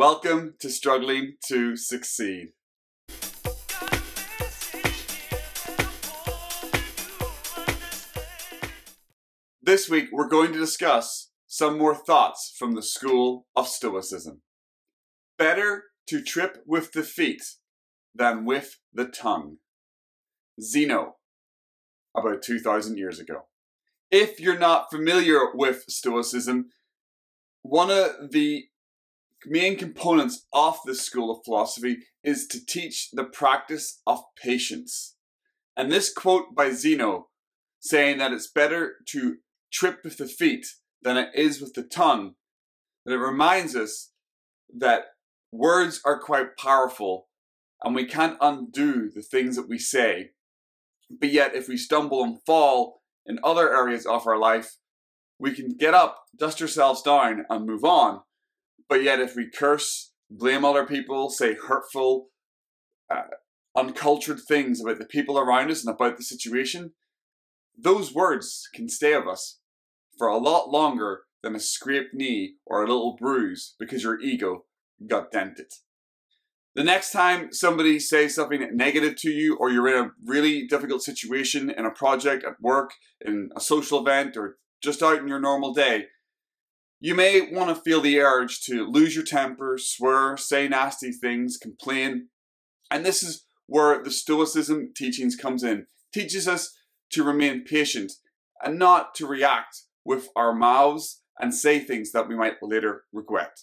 Welcome to Struggling to Succeed. This week, we're going to discuss some more thoughts from the school of Stoicism. Better to trip with the feet than with the tongue. Zeno, about 2,000 years ago. If you're not familiar with Stoicism, one of the main components of this school of philosophy is to teach the practice of patience. And this quote by Zeno saying that it's better to trip with the feet than it is with the tongue, that it reminds us that words are quite powerful and we can't undo the things that we say. But yet, if we stumble and fall in other areas of our life, we can get up, dust ourselves down, and move on. But yet, if we curse, blame other people, say hurtful, uh, uncultured things about the people around us and about the situation, those words can stay with us for a lot longer than a scraped knee or a little bruise because your ego got dented. The next time somebody says something negative to you or you're in a really difficult situation in a project, at work, in a social event, or just out in your normal day, you may want to feel the urge to lose your temper, swear, say nasty things, complain. And this is where the Stoicism teachings comes in. teaches us to remain patient and not to react with our mouths and say things that we might later regret.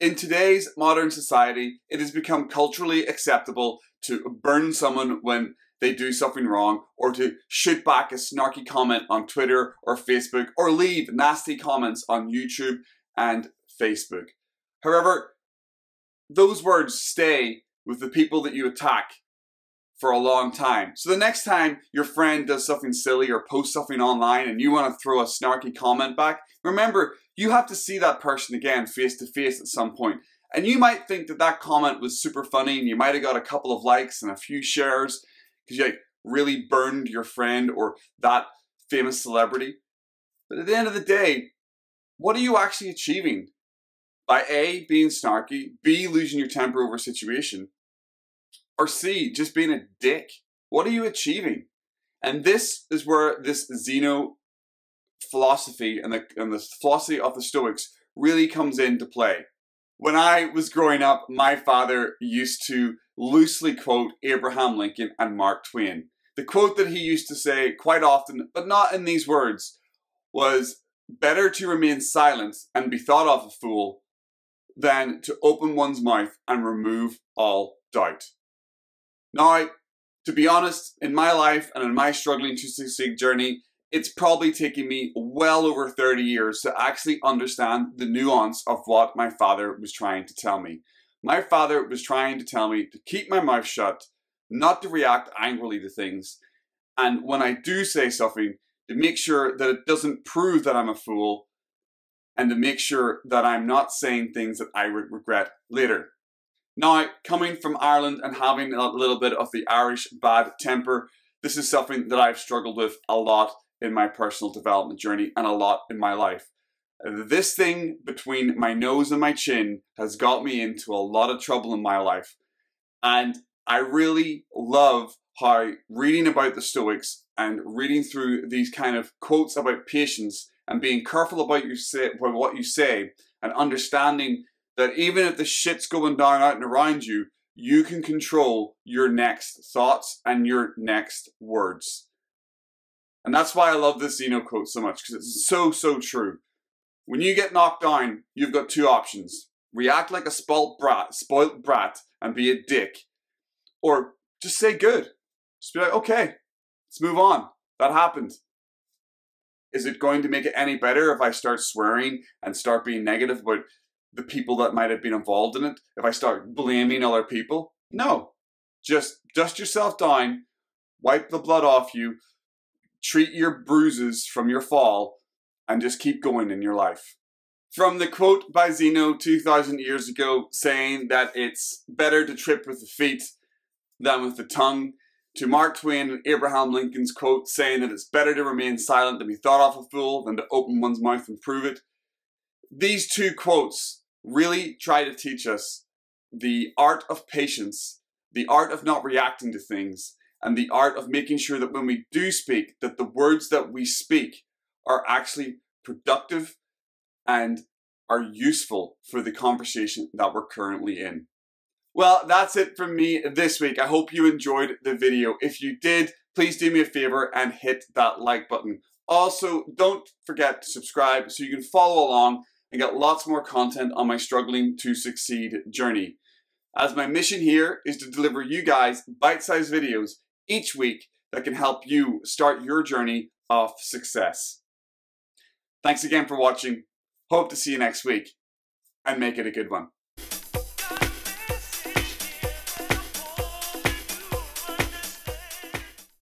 In today's modern society, it has become culturally acceptable to burn someone when they do something wrong or to shoot back a snarky comment on Twitter or Facebook or leave nasty comments on YouTube and Facebook. However, those words stay with the people that you attack for a long time. So the next time your friend does something silly or posts something online and you want to throw a snarky comment back, remember you have to see that person again face to face at some point. And you might think that that comment was super funny and you might have got a couple of likes and a few shares because you like, really burned your friend or that famous celebrity. But at the end of the day, what are you actually achieving? By A, being snarky, B, losing your temper over a situation, or C, just being a dick. What are you achieving? And this is where this Zeno philosophy and the, and the philosophy of the Stoics really comes into play. When I was growing up, my father used to loosely quote Abraham Lincoln and Mark Twain. The quote that he used to say quite often, but not in these words, was better to remain silent and be thought of a fool than to open one's mouth and remove all doubt. Now, to be honest, in my life and in my struggling to succeed journey, it's probably taken me well over 30 years to actually understand the nuance of what my father was trying to tell me. My father was trying to tell me to keep my mouth shut, not to react angrily to things, and when I do say something, to make sure that it doesn't prove that I'm a fool, and to make sure that I'm not saying things that I would regret later. Now, coming from Ireland and having a little bit of the Irish bad temper, this is something that I've struggled with a lot in my personal development journey and a lot in my life. This thing between my nose and my chin has got me into a lot of trouble in my life. And I really love how reading about the Stoics and reading through these kind of quotes about patience and being careful about, you say, about what you say and understanding that even if the shit's going down out and around you, you can control your next thoughts and your next words. And that's why I love this Zeno quote so much, because it's so, so true. When you get knocked down, you've got two options. React like a spoilt brat, spoilt brat and be a dick. Or just say good. Just be like, okay, let's move on. That happened. Is it going to make it any better if I start swearing and start being negative about the people that might have been involved in it if I start blaming other people. No. Just dust yourself down, wipe the blood off you, treat your bruises from your fall, and just keep going in your life. From the quote by Zeno 2,000 years ago saying that it's better to trip with the feet than with the tongue, to Mark Twain and Abraham Lincoln's quote saying that it's better to remain silent than be thought of a fool than to open one's mouth and prove it. These two quotes really try to teach us the art of patience, the art of not reacting to things, and the art of making sure that when we do speak, that the words that we speak are actually productive and are useful for the conversation that we're currently in. Well, that's it from me this week. I hope you enjoyed the video. If you did, please do me a favor and hit that like button. Also, don't forget to subscribe so you can follow along and get lots more content on my struggling to succeed journey. As my mission here is to deliver you guys bite-sized videos each week that can help you start your journey of success. Thanks again for watching. Hope to see you next week and make it a good one.